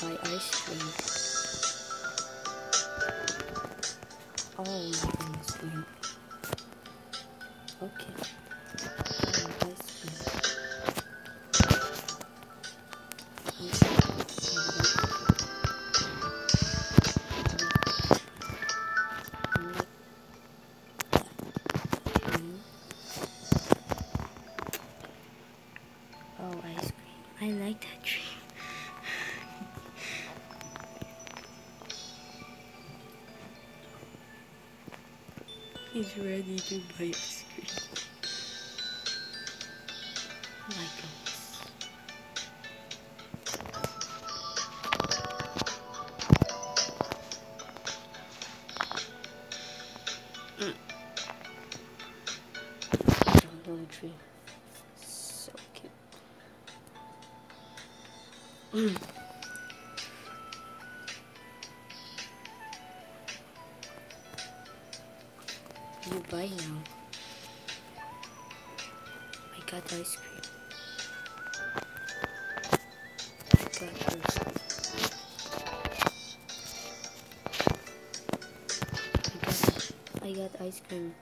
buy ice cream. Oh my goodness. Okay. He's ready to buy ice cream. My goodness. Tree. So cute. Mm. Now. I got ice cream. Ice cream. I got, I got ice cream.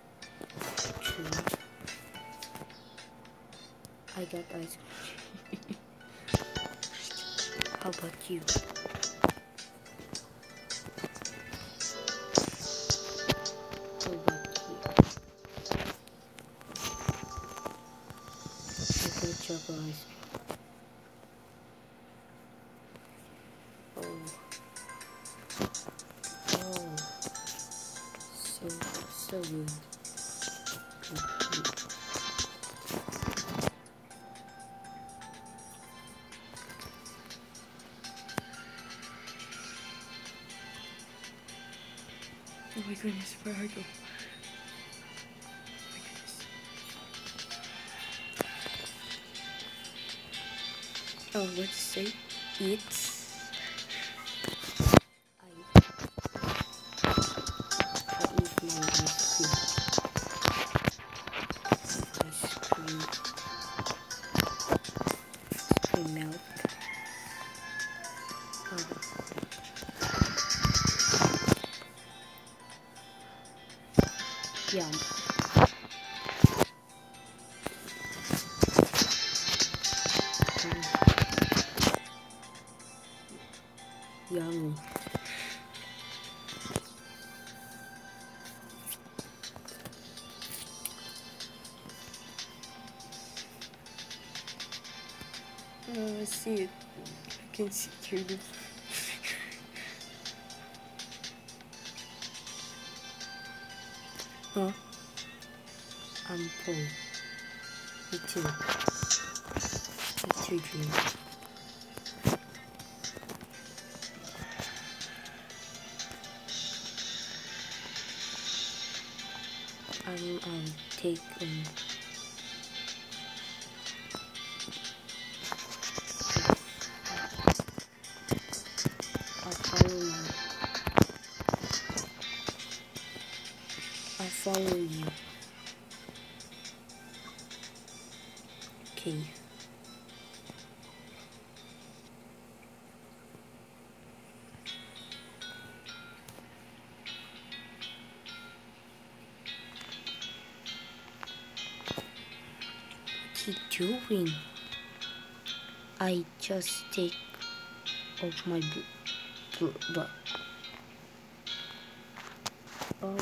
I got ice cream. How about you? Oh my goodness, where are you? Oh, what to say? It's. Mm. Yummy. Oh, I see it. I can see through the. Huh? I'm full. Me too. Me too, Dream. I'm um take um follow you. Okay. He doing? I just take off my Oh. Oh,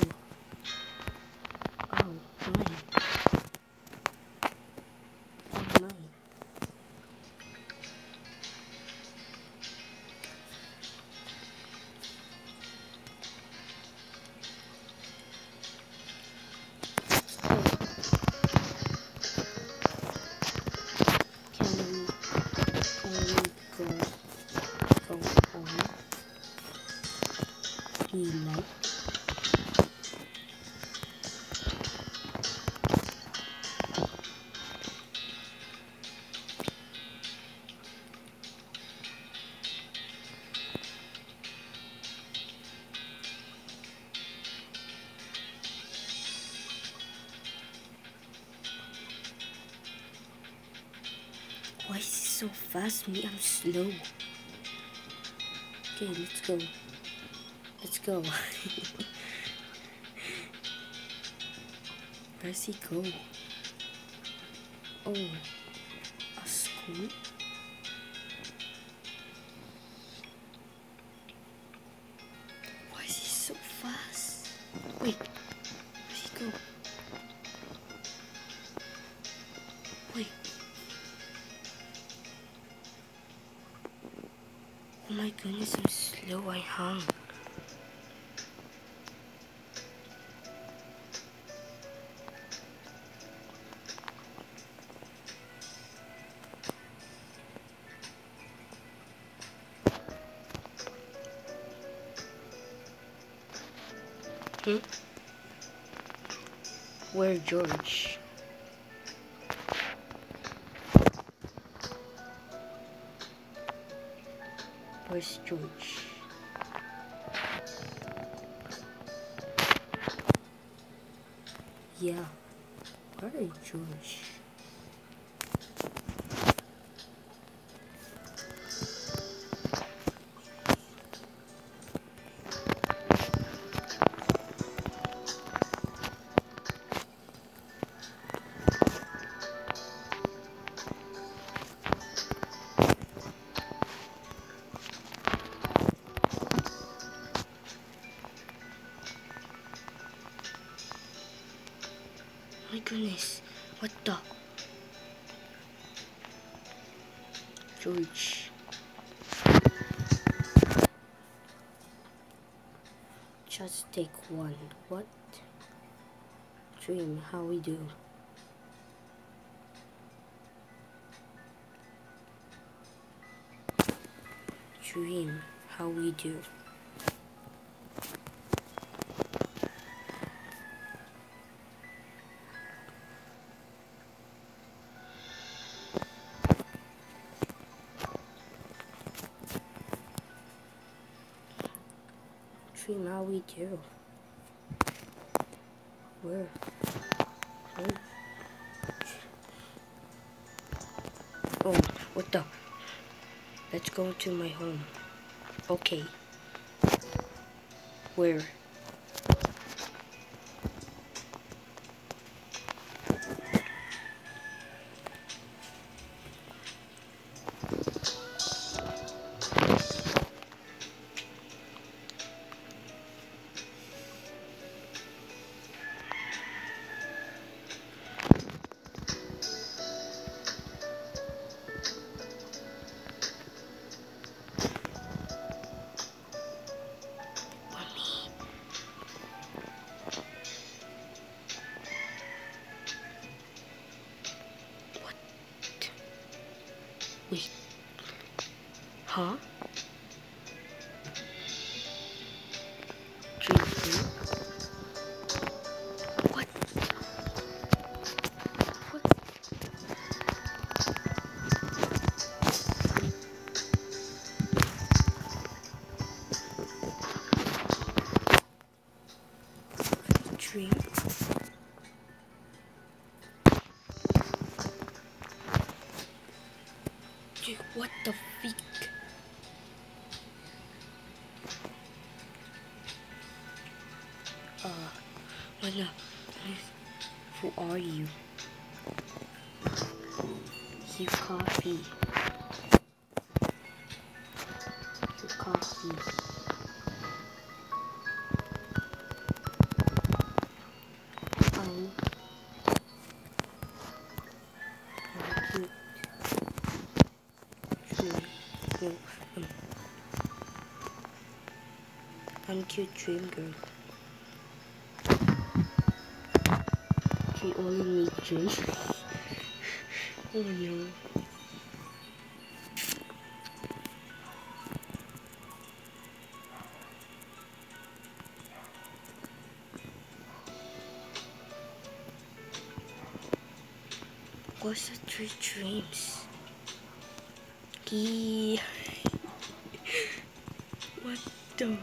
Why is he so fast? Me, I'm slow. Okay, let's go. Let's go. Where's he go? Oh, a school? I hung. Hmm? Where George? Where's George? Yeah, where is My goodness, what the? George. Just take one. What? Dream, how we do? Dream, how we do? How we do? Where? Oh, what the? Let's go to my home. Okay. Where? What the freak? Uh, Lena, who are you? You coffee. You coffee. I'm cute dream girl. She only needs dream. oh no. What's the three dreams? Gee. what the?